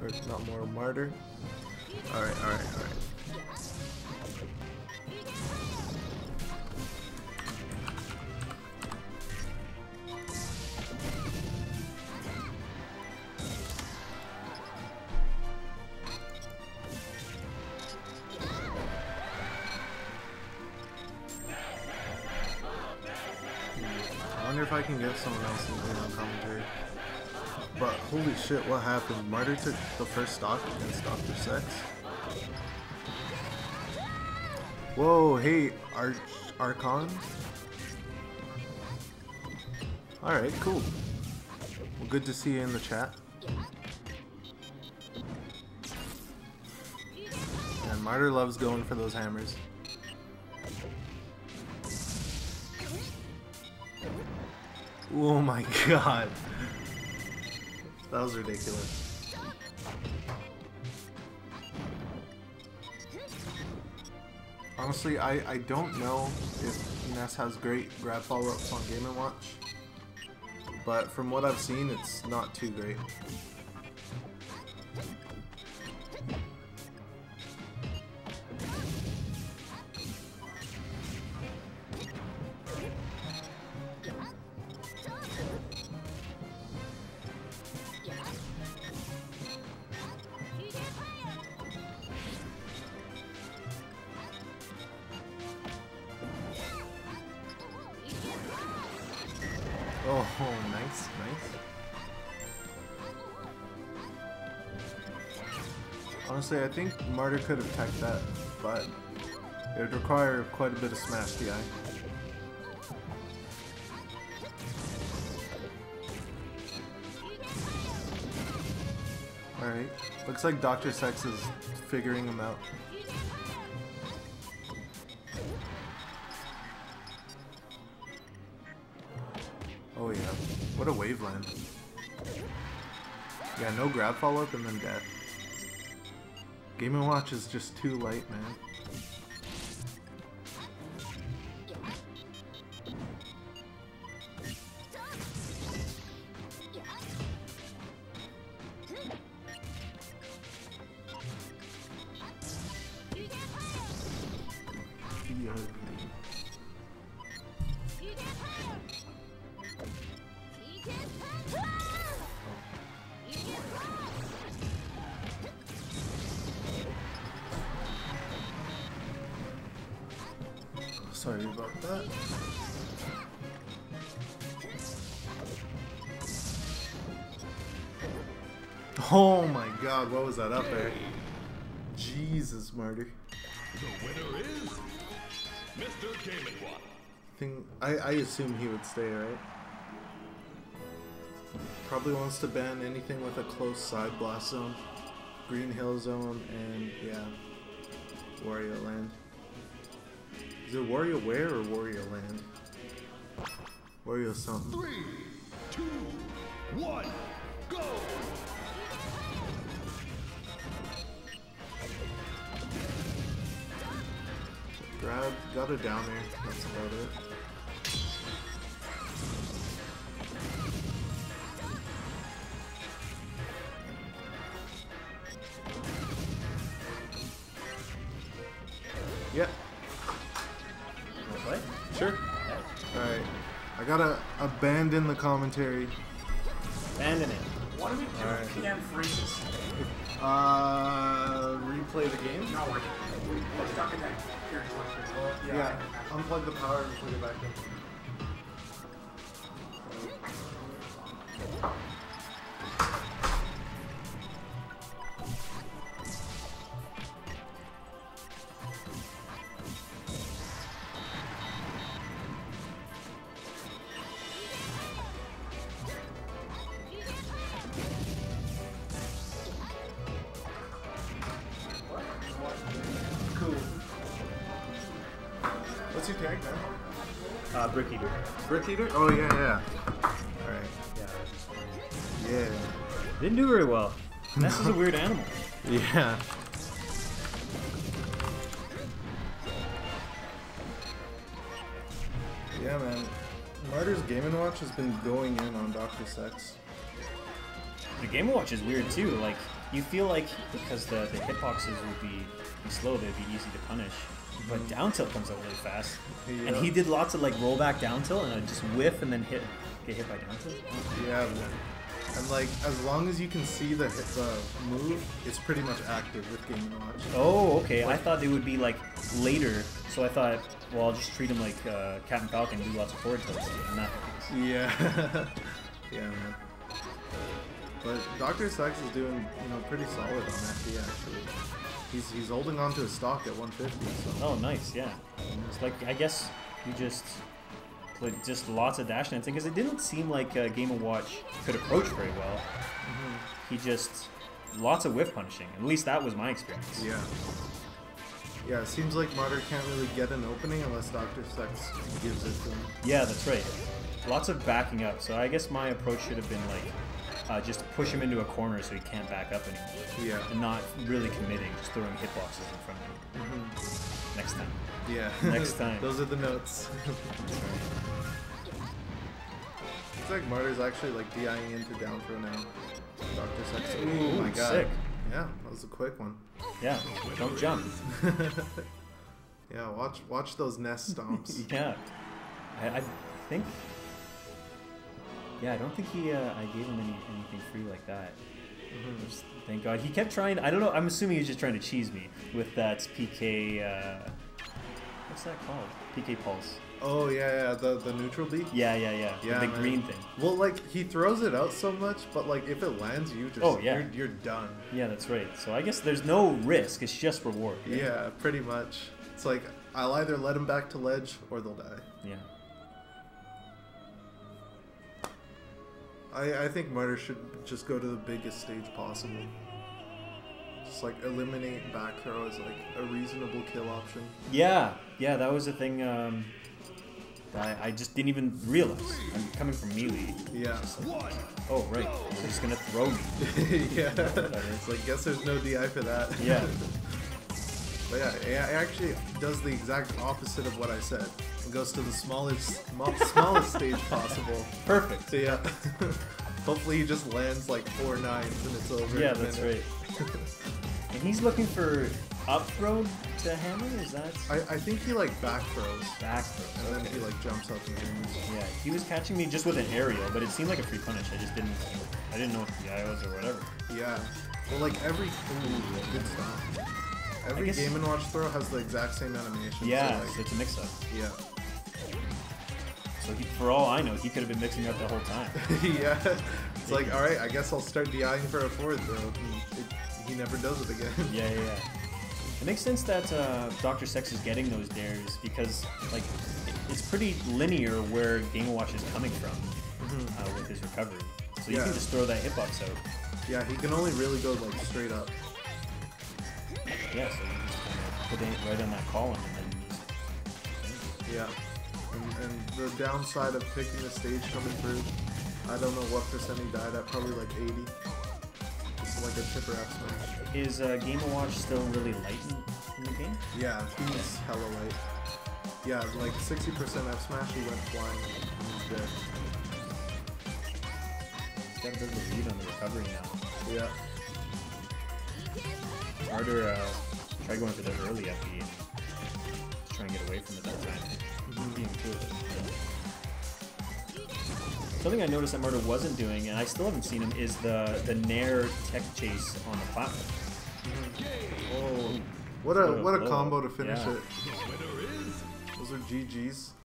or it's not more, Martyr. Alright, alright, alright. Hmm, I wonder if I can get someone else in on commentary. But holy shit, what happened? Martyr took the first stock against Dr. Sex. Whoa, hey, Arch Archon? Alright, cool. Well, good to see you in the chat. And Martyr loves going for those hammers. Oh my god. That was ridiculous. Honestly, I, I don't know if Ness has great grab follow-ups on Game & Watch. But from what I've seen, it's not too great. Oh, nice, nice. Honestly, I think Martyr could have teched that, but it would require quite a bit of smash DI. Alright, looks like Dr. Sex is figuring him out. Oh yeah, what a waveland. Yeah, no grab follow-up and then death. Game & Watch is just too light, man. Sorry about that. Oh my god, what was that up there? Jesus, Marty. The winner is Mr. Game. Think I, I assume he would stay, right? Probably wants to ban anything with a close side blast zone, Green Hill zone, and yeah, Wario Land. Is it WarioWare or Wario Land? Wario something. Three, two, one, go! Grab, got it down there. That's about it. Yep, Wanna play? Sure. Alright. I gotta abandon the commentary. Abandon it. What do we do Alright. if PM freezes? Uh, replay the game? No, we're, we're stuck in that period. Yeah, unplug the power and put it back in. What's your tag, man? Uh, Brick Eater. Brick Eater? Oh, yeah, yeah. Alright. Yeah. Yeah. Didn't do very well. Ness is a weird animal. Yeah. Yeah, man. Martyr's Game & Watch has been going in on Dr. Sex. The Game & Watch is weird too. Like you feel like because the the hitboxes would be, be slow, they'd be easy to punish. But down tilt comes out really fast, and he did lots of like rollback down tilt and I just whiff and then hit get hit by down tilt. Yeah. And like, as long as you can see the hit, the move, it's pretty much active with Game and Watch. Oh, okay. I thought they would be like later, so I thought, well, I'll just treat him like uh, Captain Falcon, do lots of forward tilts, and the. Yeah, yeah, man. But Doctor Sex is doing, you know, pretty solid on FD actually. He's he's holding on to his stock at 150. So. Oh, nice, yeah. It's like I guess you just played just lots of dash dancing because it didn't seem like uh, Game & Watch could approach very well. He just lots of whiff punishing. At least that was my experience. Yeah. Yeah, it seems like Martyr can't really get an opening unless Doctor Sex gives it to him. Yeah, that's right. Lots of backing up. So I guess my approach should have been like uh, just push him into a corner so he can't back up anymore. Yeah. And not really committing, just throwing hitboxes in front of him. Next time. Yeah. Next time. Those are the notes. It's like Martyr's actually like DIing into down throw now. Doctor Sex. Ooh, oh my god. sick. Yeah, that was a quick one. Yeah, don't jump. Yeah, watch watch those Ness stomps. Yeah, I, I think. Yeah, I don't think he. Uh, I gave him any anything free like that. Just- thank God he kept trying. I don't know. I'm assuming he was just trying to cheese me with that PK. Uh, what's that called? PK pulse. oh yeah, yeah, the the neutral beat. Yeah, yeah, yeah. Yeah, the man. green thing. Well, like he throws it out so much, but like if it lands, you just Oh, yeah. you're, you're done. Yeah, that's right. So I guess there's no risk. It's just reward. right? Yeah, pretty much. It's like I'll either let him back to ledge or they'll die. Yeah. I, I think Martyr should just go to the biggest stage possible. Just like eliminate back throw as like a reasonable kill option. Yeah, yeah. That was a thing. Um, that I, I just didn't even realize. I'm coming from melee. Yeah. Oh right, they're gonna throw me. yeah. It's like guess there's no DI for that. Yeah. but yeah, it actually does the exact opposite of what I said. It goes to the smallest smallest stage possible. Perfect. So yeah. Hopefully he just lands like four nines and it's over. Yeah, that's minute. right. And he's looking for up throw to hammer. Is that I, I think he like back throws. back throws. And then he like jumps up and aims. Yeah, he was catching me just with an aerial, but it seemed like a free punish. I just didn't. I didn't know if the guy was or whatever. Yeah. Well, like every ooh, good stop. Every guess- Game and Watch throw has the exact same animation. Yeah, So, so it's a mix-up. yeah. So he, for all I know, he could have been mixing up the whole time. yeah. It's like, all right, I guess I'll start DIing for a forward throw. And it, he never does it again. Yeah, yeah, yeah. It makes sense that uh, Dr. Sex is getting those dairs because, like, it's pretty linear where Game Watch is coming from uh, with his recovery. So you Yeah. can just throw that hitbox out. yeah, he can only really go like straight up. Yeah, so you just kind of put it right on that column and then just Yeah. And, and the downside of picking the stage coming through, I don't know what percent he died at, probably like 80. Just like a chipper F smash. Is uh, Game & Watch still really light in, in the game? Yeah, he's hella light. Yeah, like 60% F smash, he went flying. and He's dead. He's got a bit of a lead on the recovery now. Yeah. Harder, uh, try going for the early FE and just try and get away from it that time. Being two of it. Something I noticed that Martyr wasn't doing, and I still haven't seen him, is the the Nair tech chase on the platform. Oh, what a What a what a combo to finish Yeah. it. Those are GGs.